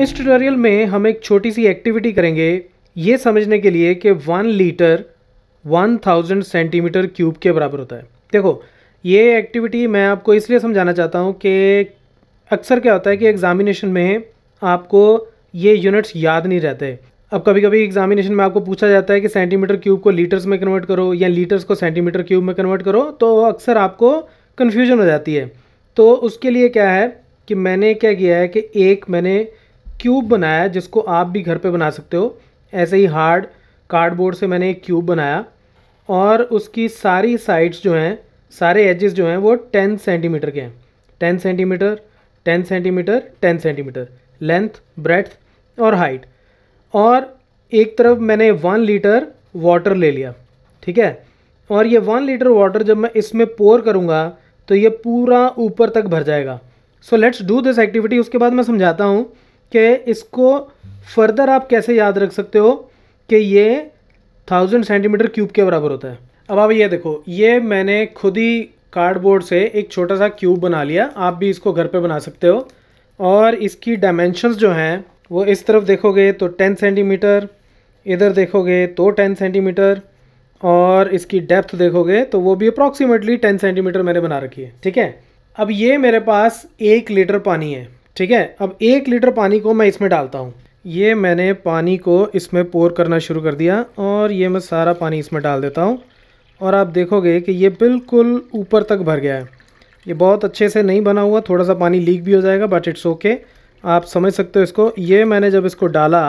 इस ट्यूटोरियल में हम एक छोटी सी एक्टिविटी करेंगे, ये समझने के लिए कि one litre one thousand centimetre cube के बराबर होता है। देखो, ये एक्टिविटी मैं आपको इसलिए समझाना चाहता हूँ कि अक्सर क्या होता है कि एग्ज़ामिनेशन में आपको ये यूनिट्स याद नहीं रहते। अब कभी कभी एग्जामिनेशन में आपको पूछा जाता है कि सेंटीमीटर क्यूब को लीटर्स में कन्वर्ट करो या लीटर्स को सेंटीमीटर क्यूब में कन्वर्ट करो तो अक्सर आपको कन्फ्यूज़न हो जाती है। तो उसके लिए क्या है कि मैंने क्या किया है कि एक मैंने क्यूब बनाया जिसको आप भी घर पे बना सकते हो। ऐसे ही हार्ड कार्डबोर्ड से मैंने एक क्यूब बनाया और उसकी सारी साइड्स जो हैं, सारे एजेस जो हैं, वो टेन सेंटीमीटर के हैं। Ten centimetre ten centimetre ten centimetre. Length breadth और हाइट। और एक तरफ़ मैंने वन लीटर वाटर ले लिया, ठीक है? और ये वन लीटर वाटर जब मैं इसमें पोर करूँगा तो ये पूरा ऊपर तक भर जाएगा। So let's do this activity उसके बाद मैं समझाता हूँ कि इसको फर्दर आप कैसे याद रख सकते हो कि ये थाउज़ेंड सेंटीमीटर क्यूब के बराबर होता है। अब आप ये देखो, ये मैंने खुद ही कार्डबोर्ड से एक छोटा सा क्यूब बना लिया। आप भी इसको घर पे बना सकते हो। और इसकी डायमेंशंस जो हैं, वो इस तरफ़ देखोगे तो टेन सेंटीमीटर इधर देखोगे तो टेन सेंटीमीटर और इसकी डेप्थ देखोगे तो वो भी अप्रॉक्सीमेटली टेन सेंटीमीटर मैंने बना रखी है। ठीक है? अब ये मेरे पास एक लीटर पानी है। ठीक है? अब एक लीटर पानी को मैं इसमें डालता हूँ। ये मैंने पानी को इसमें पोर करना शुरू कर दिया और ये मैं सारा पानी इसमें डाल देता हूँ। और आप देखोगे कि ये बिल्कुल ऊपर तक भर गया है। ये बहुत अच्छे से नहीं बना हुआ थोड़ा सा पानी लीक भी हो जाएगा बट इट्स ओके आप समझ सकते हो इसको। ये मैंने जब इसको डाला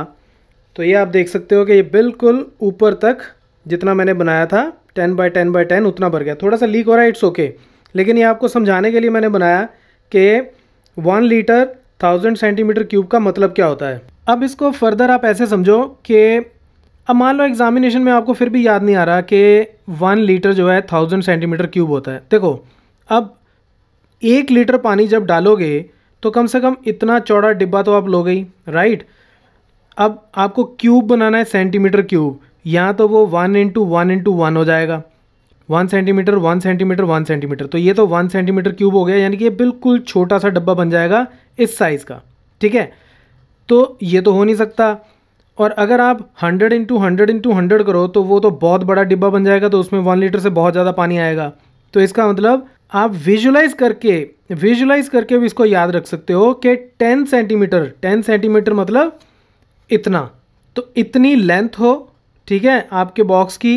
तो ये आप देख सकते हो कि ये बिल्कुल ऊपर तक जितना मैंने बनाया था ten by ten by ten उतना भर गया। थोड़ा सा लीक हो रहा है इट्स ओके लेकिन ये आपको समझाने के लिए मैंने बनाया कि one litre thousand centimetre cube का मतलब क्या होता है? अब इसको फर्दर आप ऐसे समझो कि, अब मान लो एग्जामिनेशन में आपको फिर भी याद नहीं आ रहा कि वन लीटर जो है थाउज़ेंड सेंटीमीटर क्यूब होता है। देखो, अब एक लीटर पानी जब डालोगे तो कम से कम इतना चौड़ा डिब्बा तो आप लोगे ही राइट अब आपको क्यूब बनाना है सेंटीमीटर क्यूब यहाँ तो वो one into one into one हो जाएगा। One centimetre one centimetre one centimetre. तो ये तो वन सेंटीमीटर क्यूब हो गया, यानी कि ये बिल्कुल छोटा सा डब्बा बन जाएगा इस साइज़ का, ठीक है? तो ये तो हो नहीं सकता। और अगर आप hundred into hundred into hundred करो तो वो तो बहुत बड़ा डिब्बा बन जाएगा तो उसमें वन लीटर से बहुत ज़्यादा पानी आएगा। तो इसका मतलब आप विजुलाइज करके विजुलाइज करके भी इसको याद रख सकते हो कि टेन सेंटीमीटर टेन सेंटीमीटर मतलब इतना। तो इतनी लेंथ हो, ठीक है, आपके बॉक्स की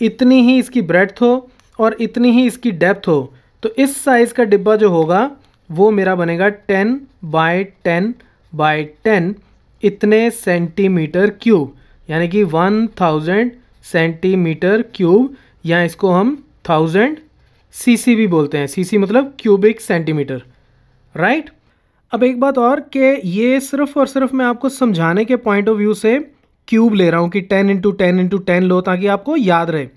इतनी ही इसकी ब्रेथ हो और इतनी ही इसकी डेप्थ हो तो इस साइज़ का डिब्बा जो होगा, वो मेरा बनेगा ten by ten by ten इतने सेंटीमीटर क्यूब यानी कि वन थाउज़ेंड सेंटीमीटर क्यूब या इसको हम थाउज़ेंड सीसी भी बोलते हैं। सीसी मतलब क्यूबिक सेंटीमीटर राइट अब एक बात और कि ये सिर्फ़ और सिर्फ़ मैं आपको समझाने के पॉइंट ऑफ़ व्यू से क्यूब ले रहा हूँ कि ten into ten into ten लो ताकि आपको याद रहे।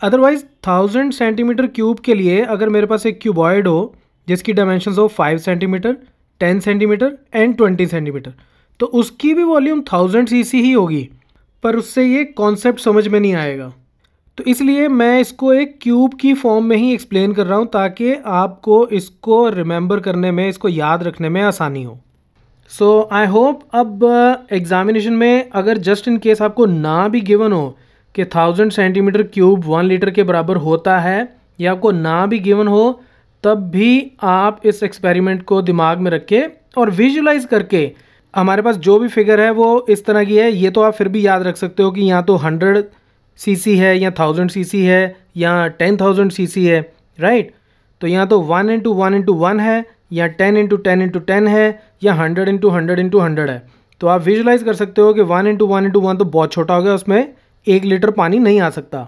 अदरवाइज़ थाउज़ेंड सेंटीमीटर क्यूब के लिए अगर मेरे पास एक क्यूबॉयड हो, जिसकी डायमेंशन हो five centimetre ten centimetre and twenty centimetre तो उसकी भी वॉल्यूम थाउज़ेंड सी ही होगी, पर उससे ये कॉन्सेप्ट समझ में नहीं आएगा। तो इसलिए मैं इसको एक क्यूब की फॉर्म में ही एक्सप्लेन कर रहा हूँ ताकि आपको इसको रिमेंबर करने में, इसको याद रखने में आसानी हो। सो आई होप अब एग्ज़ामिनेशन uh, में अगर जस्ट इन केस आपको ना भी गिवन हो कि thousand centimetre cube one litre के बराबर होता है या आपको ना भी गिवन हो तब भी आप इस एक्सपेरिमेंट को दिमाग में रखें और विजुलाइज करके हमारे पास जो भी फिगर है वो इस तरह की है। ये तो आप फिर भी याद रख सकते हो कि यहाँ तो हंड्रेड सी है या थाउज़ेंड सी है या टेन थाउज़ेंड सी है राइट तो यहाँ तो one into one into one है या ten into ten into ten है या hundred into hundred into hundred है। तो आप विजुलाइज कर सकते हो कि one into one into one तो बहुत छोटा हो गया, उसमें एक लीटर पानी नहीं आ सकता।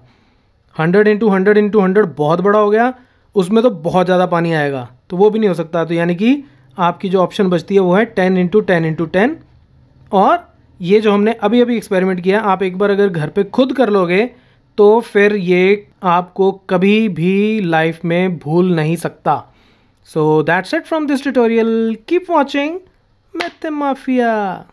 Hundred into hundred into hundred बहुत बड़ा हो गया, उसमें तो बहुत ज़्यादा पानी आएगा तो वो भी नहीं हो सकता। तो यानी कि आपकी जो ऑप्शन बचती है वो है ten into ten into ten और ये जो हमने अभी अभी एक्सपेरिमेंट किया, आप एक बार अगर घर पे खुद कर लोगे तो फिर ये आपको कभी भी लाइफ में भूल नहीं सकता। So that's it from this tutorial. Keep watching Methemafia.